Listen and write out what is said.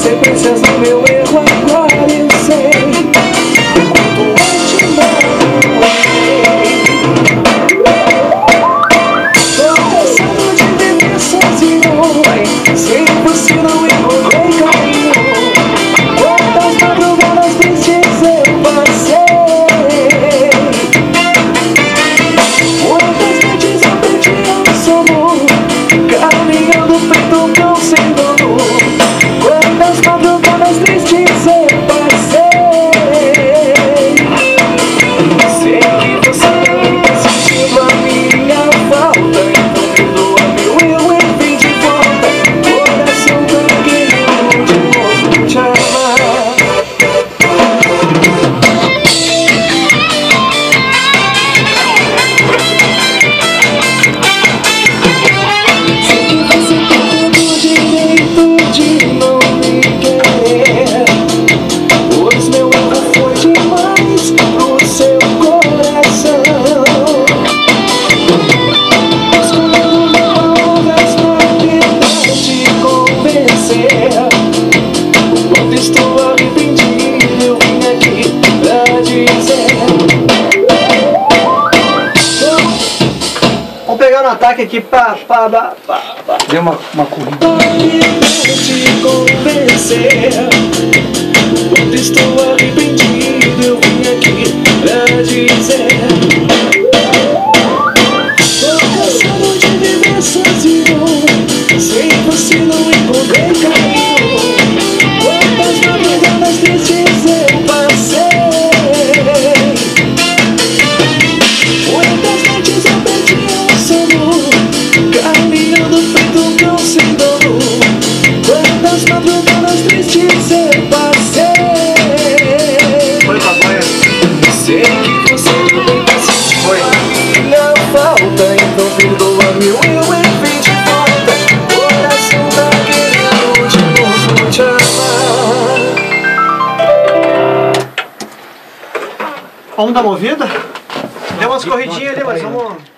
consequências do meu erro agora. pegar um ataque aqui, pá, pá, pá, pá, pá. Deu uma, uma corrida. que você merece. Foi Não falta, então perdoa-me Eu enfim de volta Coração tá querendo de novo te amar. Vamos dar movida? Deu umas corridinhas ali, mas vamos...